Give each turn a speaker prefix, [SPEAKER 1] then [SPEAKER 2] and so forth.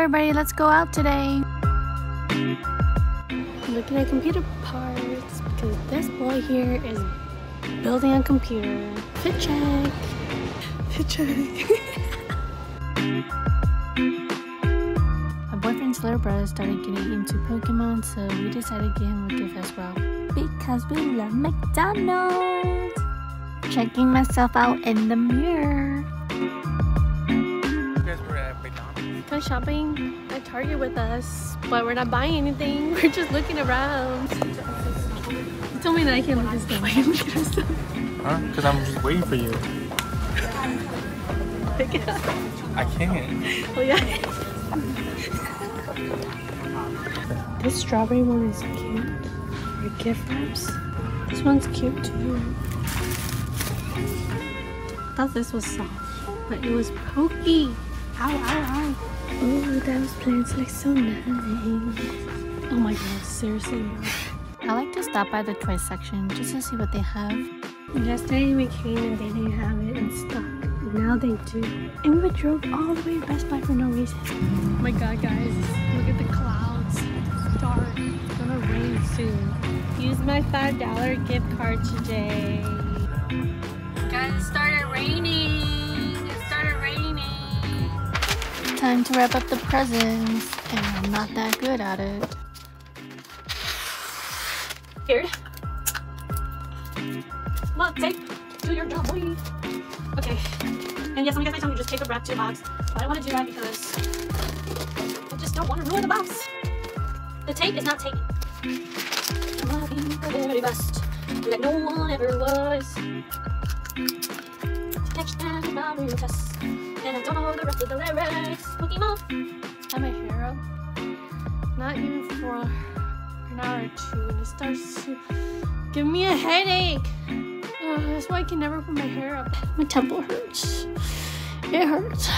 [SPEAKER 1] everybody, let's go out today. Looking at computer parts because this boy here is building a computer. Fit check. Fit check. My boyfriend's little brother started getting into Pokemon, so we decided to get him a gift as well. Because we love McDonald's. Checking myself out in the mirror. Gone shopping at Target with us, but we're not buying anything. We're just looking around. You told me that I can't look this way. Look at us.
[SPEAKER 2] Huh? Because I'm just waiting for you. Pick it up. I can't.
[SPEAKER 1] Oh yeah. this strawberry one is cute. For gift wraps. This one's cute too. I thought this was soft, but it was pokey. Ow, ow, those plants look so nice. Oh my god, seriously. I like to stop by the toy section just to see what they have. Yesterday we came and they didn't have it in stock. Now they do. And we drove all the way to Best Buy for no reason. Oh my god, guys. Look at the clouds. It's dark. It's gonna rain soon. Use my $5 gift card today. Guys, it Time to wrap up the presents. And I'm not that good at it. Here. Look, tape. Do your job, boy. Okay. And yes, you guys might tell me just tape a wrap to the box. But I don't want to do that because I just don't want to ruin the box. The tape is not taping. I'm looking for the very best that no one ever was. Next time about real test. And I don't know the rest of the lyrics. Pokemon. My hair up. Not even for an hour or two. And it starts to give me a headache. Ugh, that's why I can never put my hair up. My temple hurts. It hurts.